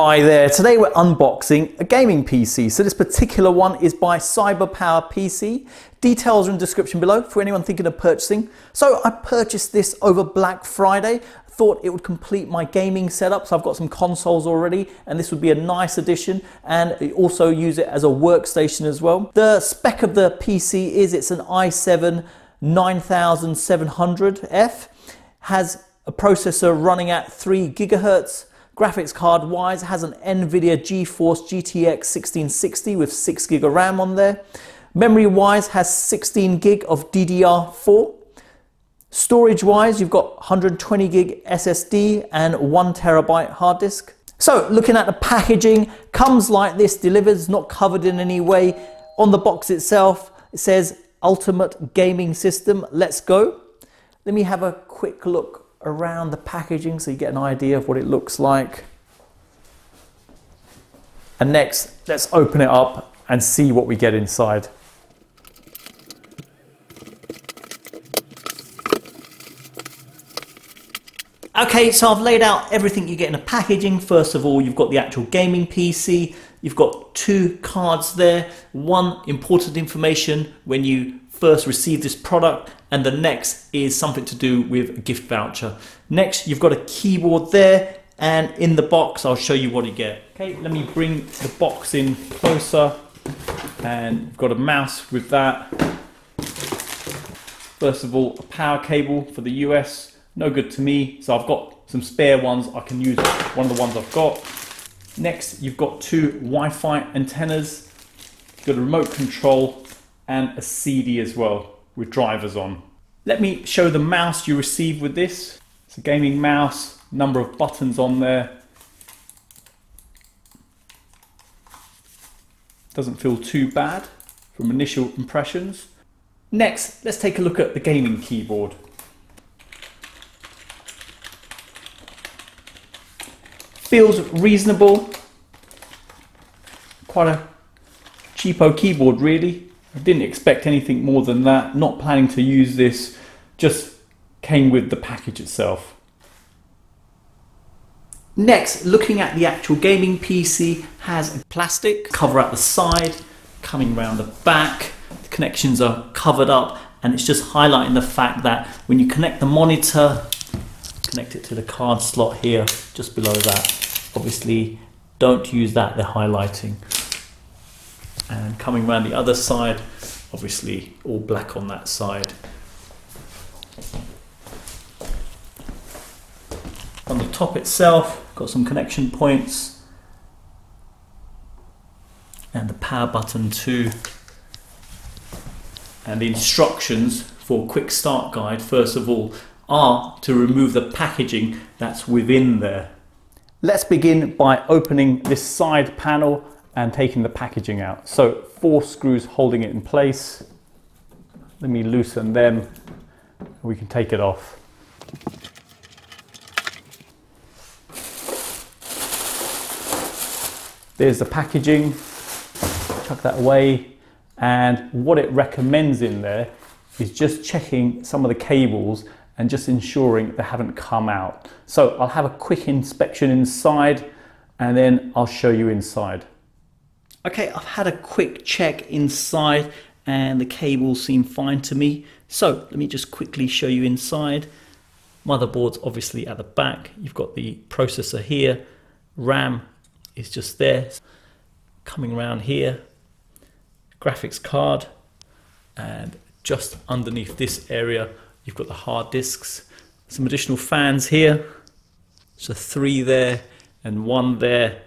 Hi there, today we're unboxing a gaming PC. So this particular one is by CyberPower PC. Details are in the description below for anyone thinking of purchasing. So I purchased this over Black Friday. Thought it would complete my gaming setup. So I've got some consoles already and this would be a nice addition and also use it as a workstation as well. The spec of the PC is it's an i7 9700F, has a processor running at 3 gigahertz, Graphics card wise, has an NVIDIA GeForce GTX 1660 with 6 gig of RAM on there. Memory wise, has 16 gig of DDR4. Storage wise, you've got 120 gig SSD and 1 terabyte hard disk. So looking at the packaging, comes like this, delivers, not covered in any way. On the box itself, it says Ultimate Gaming System, let's go. Let me have a quick look around the packaging so you get an idea of what it looks like. And next, let's open it up and see what we get inside. Okay, so I've laid out everything you get in a packaging. First of all, you've got the actual gaming PC. You've got two cards there. One important information when you first receive this product and the next is something to do with a gift voucher. Next, you've got a keyboard there and in the box, I'll show you what you get. Okay, let me bring the box in closer and you've got a mouse with that. First of all, a power cable for the US, no good to me. So I've got some spare ones. I can use one of the ones I've got. Next, you've got two Wi-Fi antennas. You've got a remote control and a CD as well with drivers on. Let me show the mouse you receive with this. It's a gaming mouse, number of buttons on there. Doesn't feel too bad from initial impressions. Next, let's take a look at the gaming keyboard. Feels reasonable. Quite a cheapo keyboard really. I didn't expect anything more than that, not planning to use this, just came with the package itself. Next, looking at the actual gaming PC, has a plastic cover at the side, coming around the back, the connections are covered up, and it's just highlighting the fact that when you connect the monitor, connect it to the card slot here, just below that. Obviously, don't use that, they're highlighting and coming around the other side obviously all black on that side. On the top itself got some connection points. And the power button too. And the instructions for quick start guide first of all are to remove the packaging that's within there. Let's begin by opening this side panel and taking the packaging out. So four screws holding it in place. Let me loosen them. We can take it off. There's the packaging. Chuck that away. And what it recommends in there is just checking some of the cables and just ensuring they haven't come out. So I'll have a quick inspection inside and then I'll show you inside. Okay, I've had a quick check inside and the cables seem fine to me. So let me just quickly show you inside. Motherboard's obviously at the back. You've got the processor here. RAM is just there. Coming around here, graphics card, and just underneath this area, you've got the hard disks. Some additional fans here. So three there and one there.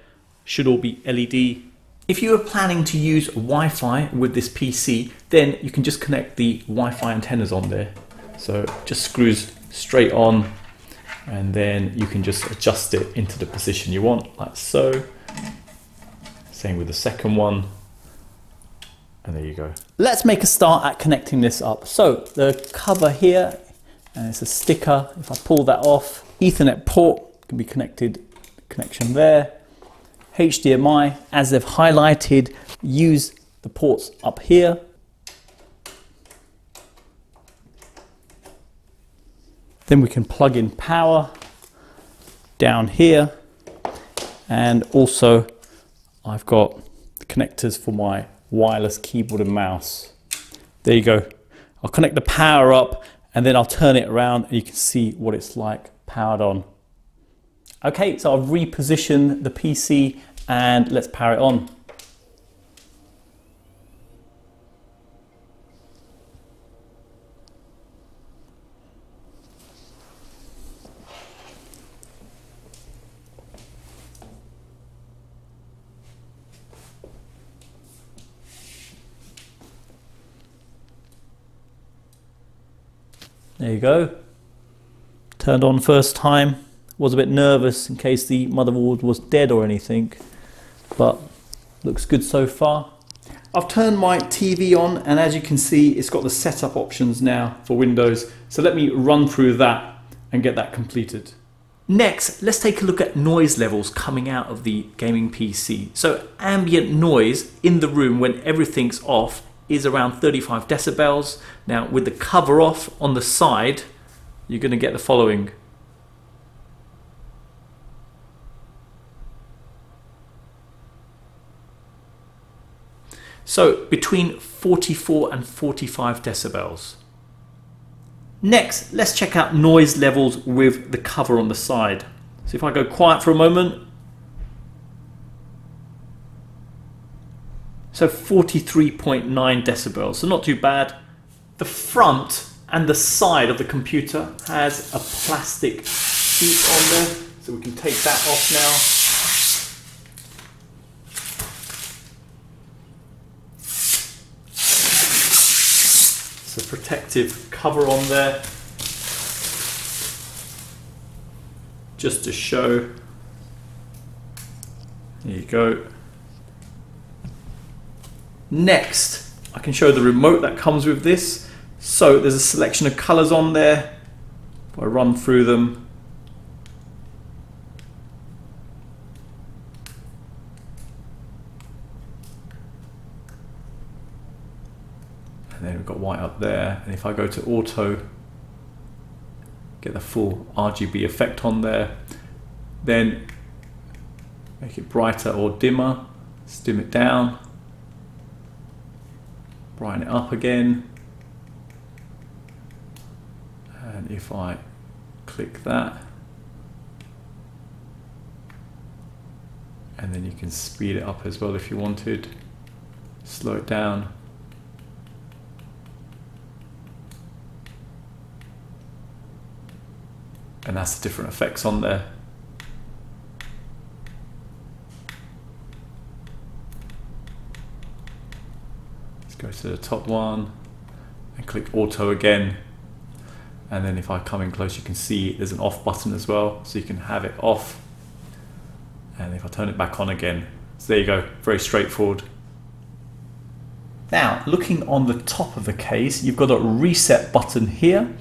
Should all be LED if you are planning to use Wi-Fi with this PC, then you can just connect the Wi-Fi antennas on there. So just screws straight on and then you can just adjust it into the position you want, like so. Same with the second one. And there you go. Let's make a start at connecting this up. So the cover here, and it's a sticker. If I pull that off, Ethernet port can be connected, connection there. HDMI, as they've highlighted, use the ports up here. Then we can plug in power down here And also I've got the connectors for my wireless keyboard and mouse. There you go. I'll connect the power up and then I'll turn it around and you can see what it's like powered on. Okay, so I've repositioned the PC and let's power it on. There you go. Turned on first time. Was a bit nervous in case the motherboard was dead or anything, but looks good so far. I've turned my TV on and as you can see it's got the setup options now for Windows. So let me run through that and get that completed. Next, let's take a look at noise levels coming out of the gaming PC. So ambient noise in the room when everything's off is around 35 decibels. Now with the cover off on the side, you're going to get the following. So between 44 and 45 decibels. Next, let's check out noise levels with the cover on the side. So if I go quiet for a moment, So 43.9 decibels, so not too bad. The front and the side of the computer has a plastic sheet on there, so we can take that off now. Protective cover on there. Just to show. There you go. Next, I can show the remote that comes with this. So there's a selection of colors on there. If I run through them, and then we've got white up there. And if I go to auto, get the full RGB effect on there, then make it brighter or dimmer, dim it down brighten it up again. And if I click that, and then you can speed it up as well if you wanted, slow it down. And that's the different effects on there. Let's go to the top one and click auto again. And then if I come in close you can see there's an off button as well so you can have it off. And if I turn it back on again so there you go very straightforward. Now looking on the top of the case you've got a reset button here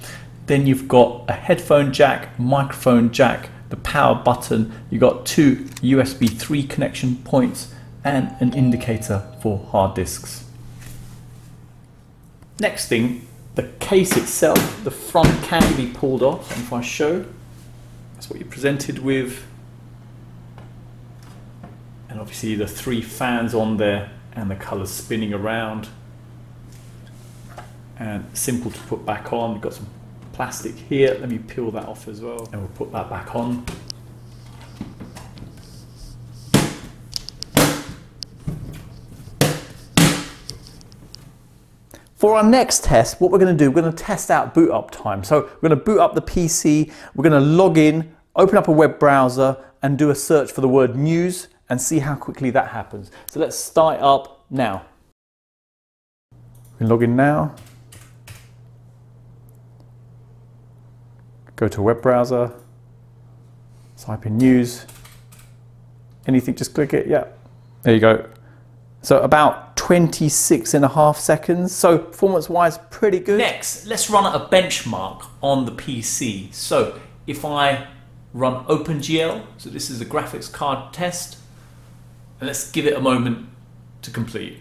then you've got a headphone jack microphone jack the power button you've got two USB 3 connection points and an indicator for hard disks Next thing, the case itself, the front can be pulled off. And if I show, that's what you're presented with. And obviously the three fans on there and the colors spinning around. And simple to put back on. Got some plastic here. Let me peel that off as well. And we'll put that back on. For our next test, what we're going to do, we're going to test out boot up time. So we're going to boot up the PC, we're going to log in, open up a web browser and do a search for the word news and see how quickly that happens. So let's start up now. We can log in now. Go to a web browser, type in news, anything, just click it, yeah. There you go. So about 26 and a half seconds. So performance wise, pretty good. Next, let's run a benchmark on the PC. So if I run OpenGL, so this is a graphics card test, and let's give it a moment to complete.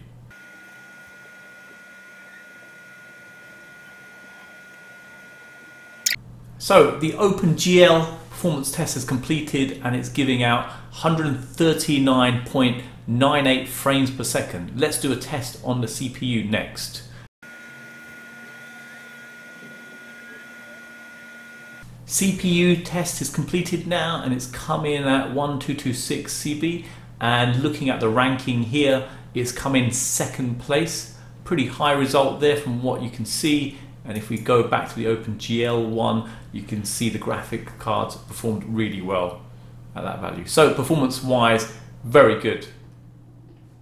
So the OpenGL performance test is completed and it's giving out 139.98 frames per second. Let's do a test on the CPU next. CPU test is completed now and it's come in at 1226 CB and looking at the ranking here it's come in second place pretty high result there from what you can see and if we go back to the OpenGL one you can see the graphic cards performed really well at that value. So performance wise very good.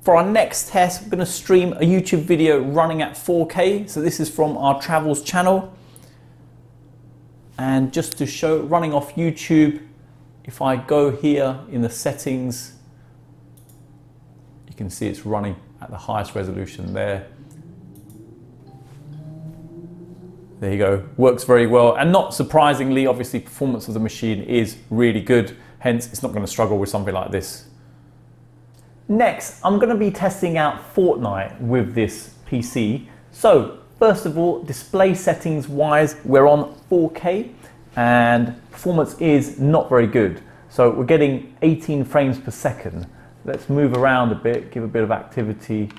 For our next test we're going to stream a YouTube video running at 4K so this is from our travels channel. And just to show running off YouTube if I go here in the settings you can see it's running at the highest resolution there there you go works very well and not surprisingly obviously performance of the machine is really good hence it's not going to struggle with something like this next I'm going to be testing out Fortnite with this PC so First of all, display settings wise, we're on 4K and performance is not very good. So we're getting 18 frames per second. Let's move around a bit, give a bit of activity.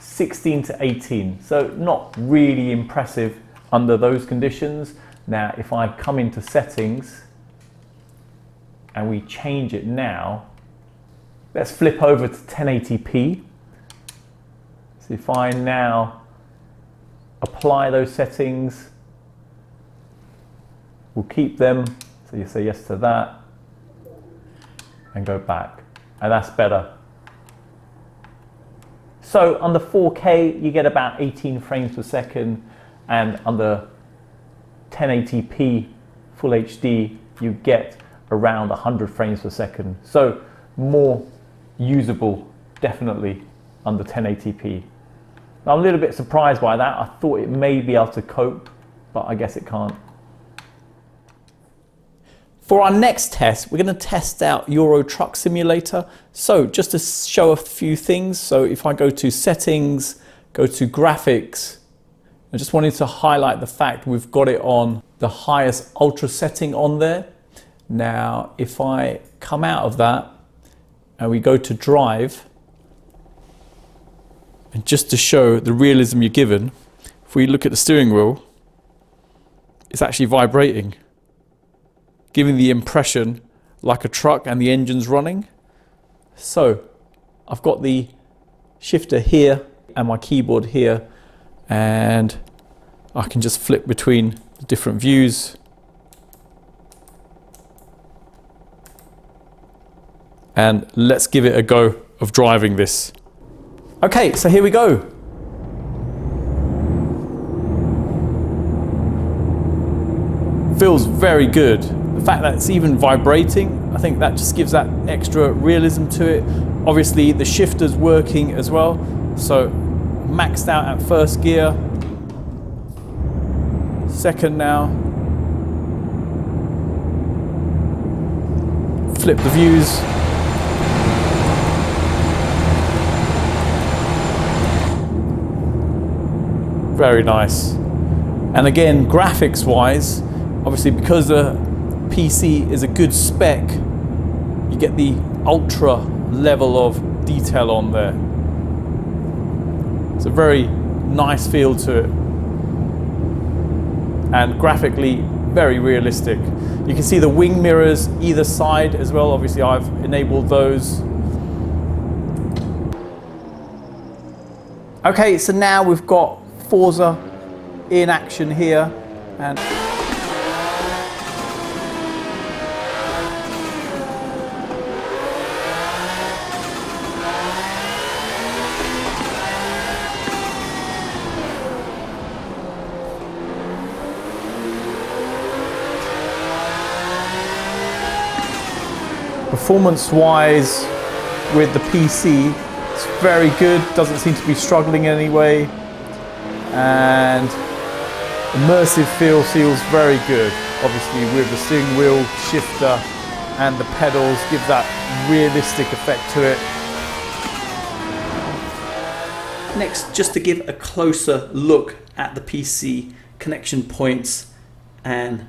16 to 18, so not really impressive under those conditions. Now, if I come into settings and we change it now, let's flip over to 1080p. So if I now apply those settings. We'll keep them. So you say yes to that and go back. And that's better. So under 4K, you get about 18 frames per second. And under 1080p Full HD, you get around 100 frames per second. So more usable, definitely, under 1080p. I'm a little bit surprised by that. I thought it may be able to cope, but I guess it can't. For our next test, we're going to test out Euro Truck Simulator. So just to show a few things, so if I go to settings, go to graphics, I just wanted to highlight the fact we've got it on the highest ultra setting on there. Now, if I come out of that and we go to drive, and just to show the realism you're given, if we look at the steering wheel, it's actually vibrating, giving the impression like a truck and the engine's running. So I've got the shifter here and my keyboard here, and I can just flip between the different views. And let's give it a go of driving this. Okay, so here we go. Feels very good. The fact that it's even vibrating, I think that just gives that extra realism to it. Obviously the shifter's working as well. So maxed out at first gear. Second now. Flip the views. very nice. And again, graphics wise, obviously because the PC is a good spec, you get the ultra level of detail on there. It's a very nice feel to it. And graphically, very realistic. You can see the wing mirrors either side as well. Obviously, I've enabled those. Okay, so now we've got Forza in action here. And performance wise with the PC it's very good doesn't seem to be struggling in any way. And immersive feel feels very good. Obviously with the steering wheel shifter and the pedals give that realistic effect to it. Next just to give a closer look at the PC connection points and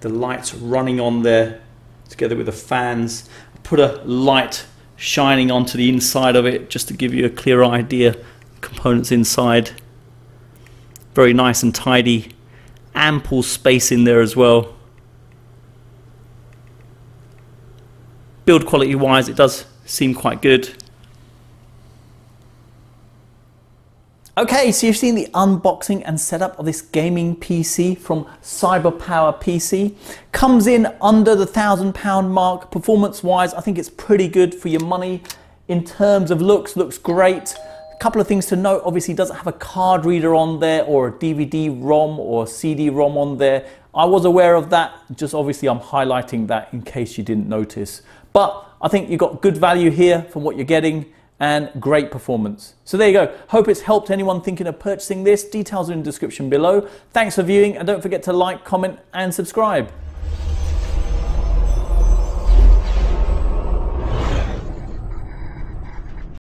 the lights running on there together with the fans. Put a light shining onto the inside of it just to give you a clear idea components inside. Very nice and tidy. Ample space in there as well. Build quality wise, it does seem quite good. Okay, so you've seen the unboxing and setup of this gaming PC from CyberPower PC. Comes in under the thousand pound mark. Performance wise, I think it's pretty good for your money. In terms of looks, looks great. A couple of things to note, obviously doesn't have a card reader on there or a DVD-ROM or CD-ROM on there. I was aware of that, just obviously I'm highlighting that in case you didn't notice. But I think you've got good value here from what you're getting and great performance. So there you go. Hope it's helped anyone thinking of purchasing this. Details are in the description below. Thanks for viewing and don't forget to like, comment and subscribe.